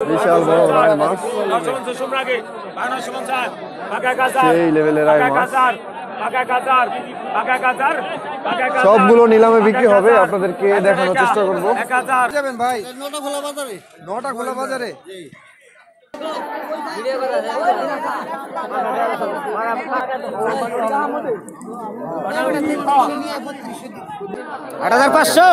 বিশাল বড় রায় মাছ। সেই লেভেলের রায় মাছ। সবগুলো নিলামে বিক্রি হবে আপনাদেরকে দেখানোর চেষ্টা করব। যাবেন ভাই। নটা খোলা বাজারে। নটা খোলা বাজারে আট হাজার পাঁচশো।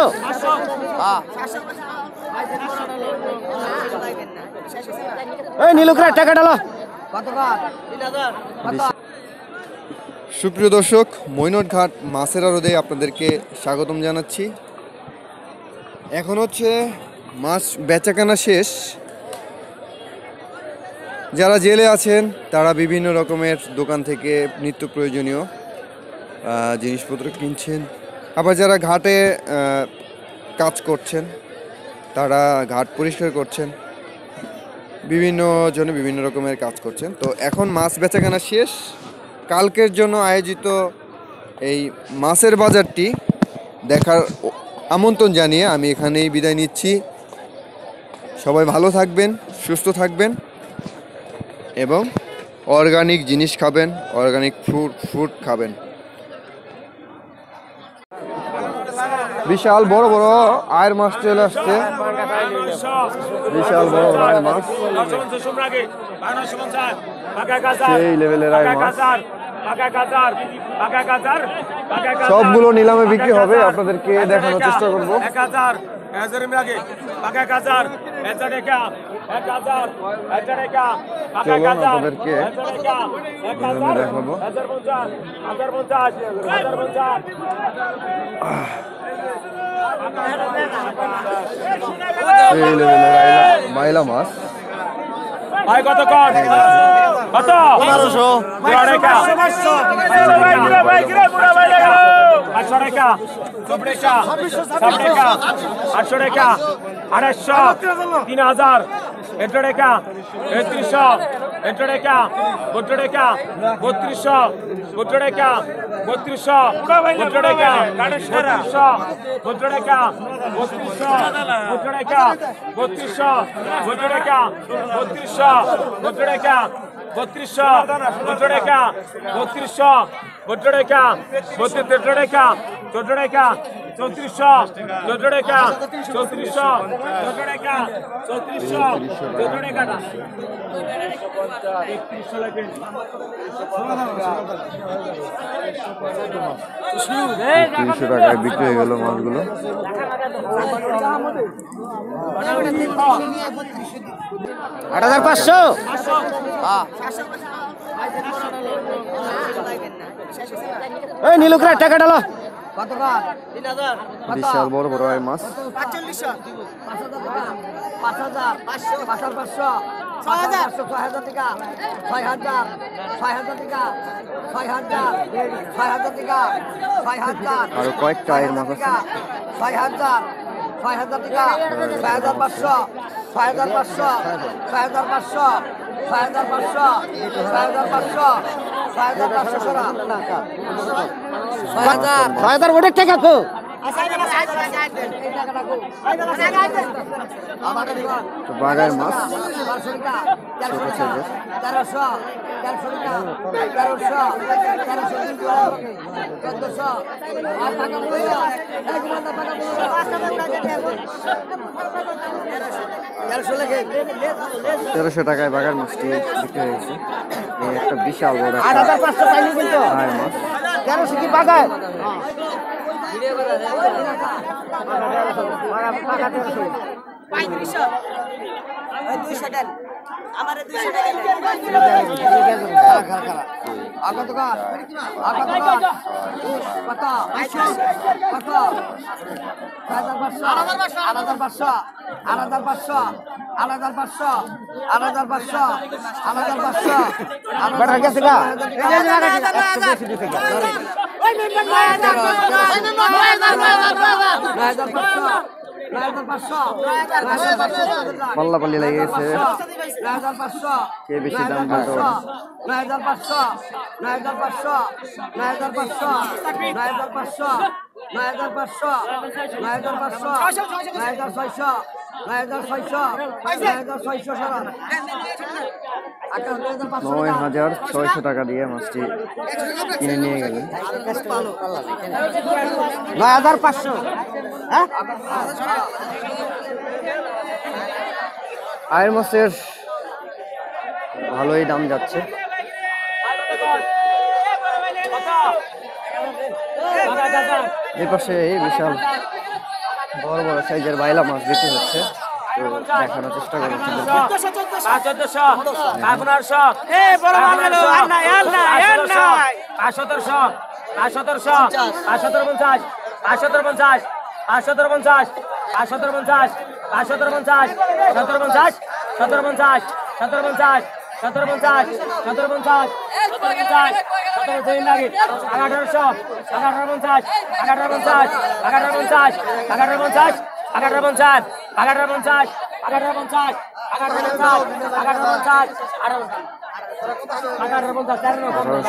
সুপ্রিয় দর্শক মৈনট ঘাট মাছের আড়দে আপনাদেরকে স্বাগতম জানাচ্ছি। এখন হচ্ছে মাছ বেচাকেনা শেষ। যারা জেলে আছেন, তারা বিভিন্ন রকমের দোকান থেকে নিত্য প্রয়োজনীয় জিনিসপত্র কিনছেন। আবার যারা ঘাটে কাজ করছেন তারা ঘাট পরিষ্কার করছেন। বিভিন্ন জনে বিভিন্ন রকমের কাজ করছেন। তো এখন মাছ বেচাকেনা শেষ। কালকের জন্য আয়োজিত এই মাছের বাজারটি দেখার আমন্ত্রণ জানিয়ে আমি এখানেই বিদায় নিচ্ছি। সবাই ভালো থাকবেন, সুস্থ থাকবেন এবং অর্গানিক জিনিস খাবেন অর্গানিক ফ্রুট ফ্রুট খাবেন। বিশাল বড় বড় আয়ের মাছ চলে আসছে। বিশাল বড় আয়ের মাছ সেই লেভেলের আয়ের মাছ সবগুলো নিলামে বিক্রি হবে আপনাদেরকে দেখানোর চেষ্টা করব। মাইলা মাছ। ভাই কত কর? কত? পনেরোশো আটশো রেখা। আটশো রেখা। আড়াইশো। তিন হাজার। এটো রেখা। একত্রিশশো এটো রেখা। বত্র রেখা বত্রিশশো। বত্র রেখা ಮೂವತ್ತು ವರ್ಷ ಮುದ್ರಡಕ ಮೂವತ್ತು ವರ್ಷ ಮುದ್ರಡಕ ಮೂವತ್ತು ವರ್ಷ ಮುದ್ರಡಕ ಮೂವತ್ತು ವರ್ಷ ಮುದ್ರಡಕ ಮೂವತ್ತು ವರ್ಷ ಮುದ್ರಡಕ ಬತ್ರೀಶ ಬೊಡ್ಡಡಕ ಬತ್ರೀಶ ಬೊಡ್ಡಡಕ ಬತ್ತಿ ದೊಡ್ಡಡಕ ದೊಡ್ಡಡಕ চৌত্রিশশো চোদ্দ টাকা চৌত্রিশশো চোদ্দ টাকা চৌত্রিশশো চোদ্দ টাকা একত্রিশশো লাগবে তিনশো টাকায় বিক্রি হয়ে গেল মাছগুলো। আট হাজার পাঁচশো। এই নীলুকরা টাকা ডালো বিশাল বড় বড় হয় মাছ। আর কয়েকটা এর মাছ আছে। ছয় হাজার ছয় হাজার টাকা। ছয় হাজার পাঁচশো ছয় হাজার পাঁচশো ছয় হাজার পাঁচশো ছয় হাজার পাঁচশো ছয় হাজার পাঁচশো। ছয় হাজার টাকা কো বাগার মাছ। তেরোশো তেরোশো তেরোশো টাকায় বাগার মাছটি বিক্রি হয়েছে। একটা বিশাল বড় আট হাজার পাঁচশো পাইনি কিন্তু তেরোশো কি বাগায় আট হাজার পাঁচশো আট হাজার পাঁচশো আট হাজার পাঁচশো আট হাজার পাঁচশো আট হাজার পাঁচশো বেটার গেছে গা পাল্লা পাল্লি লেগে গেছে কে বেশি দাম পারে নয় হাজার পাঁচশো নয় হাজার পাঁচশো নয় হাজার পাঁচশো নয় হাজার পাঁচশো নয় হাজার পাঁচশো নয় হাজার পাঁচশো নয় হাজার ছয়শো আচ্ছা। নয় হাজার ছয়শো টাকা দিয়ে মাছটি কিনে নিয়ে গেলেন। নয় হাজার পাঁচশো। হ্যাঁ? আয়ের মাছের ভালোই দাম যাচ্ছে। এ পাশে বিশাল বড় বড় সাইজের বাইলা মাছ বিক্রি হচ্ছে দেখানোর চেষ্টা করছি সতেরো পঞ্চাশ সতেরো পঞ্চাশ সতেরো পঞ্চাশ সতেরো পঞ্চাশ পঞ্চাশ সতেরো পঞ্চাশ লাগে আঠারোশো আঠারো পঞ্চাশ আঠারো পঞ্চাশ আঠারো পঞ্চাশ আঠারো পঞ্চাশ আঠারো পঞ্চাশ আঠারো পঞ্চাশ আঠারো পঞ্চাশ আঠারো পঞ্চাশ আঠারো পঞ্চাশ আঠারো আঠারো পঞ্চাশ তেরো হয়ে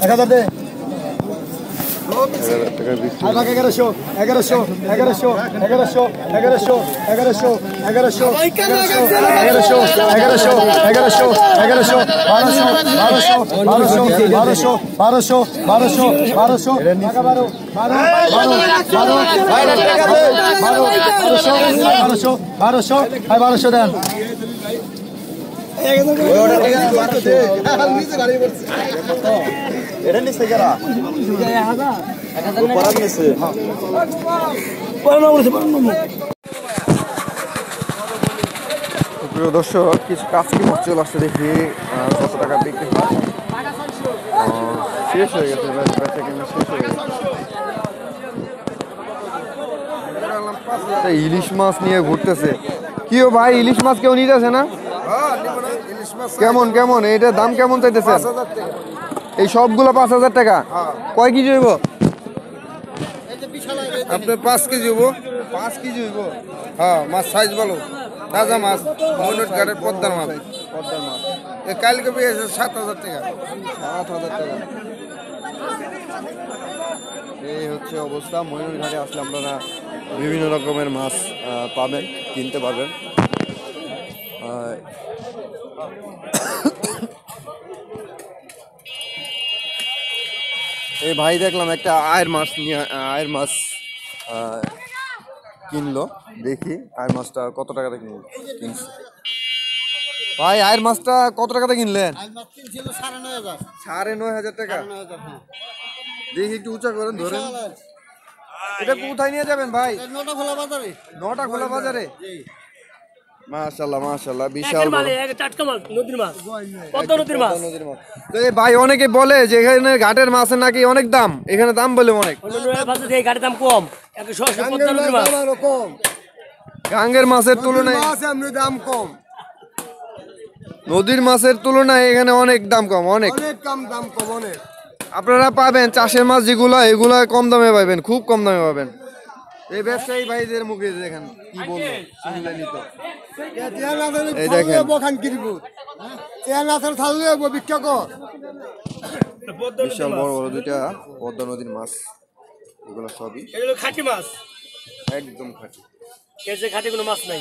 এক হাজার দে এক হাজার টাকা বিক্রি আর বাকি এগারোশো এগারোশো এগারোশো এগারোশো এগারোশো এগারোশো এগারোশো এগারোশো এগারোশো এগারোশো এগারোশো বারোশো বারোশো বারোশো বারোশো বারোশো বারোশো বারোশো বারো বারো বারো বারো বারো বারোশো বারোশো বারোশো আর বারোশো দেন এটা নিচ্ছে যারা পরাগ নিচ্ছে প্রিয় দর্শক কিছু কাজকি মাছ চলে আসছে দেখি কত টাকা বিক্রি হয়। শেষ হয়ে গেছে বেচা বেচা কিনা শেষ হয়ে গেছে। ইলিশ মাছ নিয়ে ঘুরতেছে। কি ও ভাই ইলিশ মাছ কেউ নিতেছে না? কেমন কেমন? এইটার দাম কেমন চাইতেছে এই সবগুলো পাঁচ হাজার টাকা। কয় কেজি হইব? আপনার পাঁচ কেজি হব পাঁচ কেজি হইব? হ্যাঁ মাছ সাইজ ভালো। তাজা মাছ মনুট ঘাটের পদ্মার মাছ। পদ্মার মাছ। এ কালকে পেয়েছে সাত হাজার টাকা। সাত হাজার টাকা। এই হচ্ছে অবস্থা। ময়ূরঘাটে আসলে আপনারা বিভিন্ন রকমের মাছ আহ, পাবেন কিনতে পারবেন। এই ভাই দেখলাম একটা আয়ের মাছ নিয়ে আয়ের মাছ কিনলো। দেখি আয়ের মাছটা কত টাকাতে কিনলো। কিনছে। ভাই আয়ের মাছটা কত টাকাতে কিনলেন? সাড়ে নয় হাজার। টাকা। দেখি একটু উঁচা করেন ধরেন। এটা কোথায় নিয়ে যাবেন ভাই? নটা খোলা বাজারে। নটা খোলা বাজারে? মাশাল্লাহ মাশাল্লাহ বিশাল। টাটকা মাছ নদীর মাছ পদ্মা নদীর মাছ নদীর মাছ। তো এই ভাই অনেকে বলে যে এখানে ঘাটের মাছের নাকি অনেক দাম। এখানে দাম বলে অনেক। এই গাড়ির দাম কম। গাঙ্গের মাছের তুলনায় মাছ এমনি দাম কম। নদীর মাছের তুলনায় এখানে অনেক দাম কম অনেক। অনেক কম দাম কম অনেক। আপনারা পাবেন চাষের মাছ যেগুলো এগুলো কম দামে পাবেন খুব কম দামে পাবেন। এই ব্যবসায়ী ভাইদের মুখে দেখেন কি বলব শুনলেনই তো। এই দেখেন। বখান কিনব চেয়ার না থাকলে থাকলে বিশাল বড় বড় দুইটা পদ্মা নদীর মাছ এগুলো সবই এগুলো খাঁটি মাছ। একদম খাঁটি। খাঁটি কোনো মাছ নাই।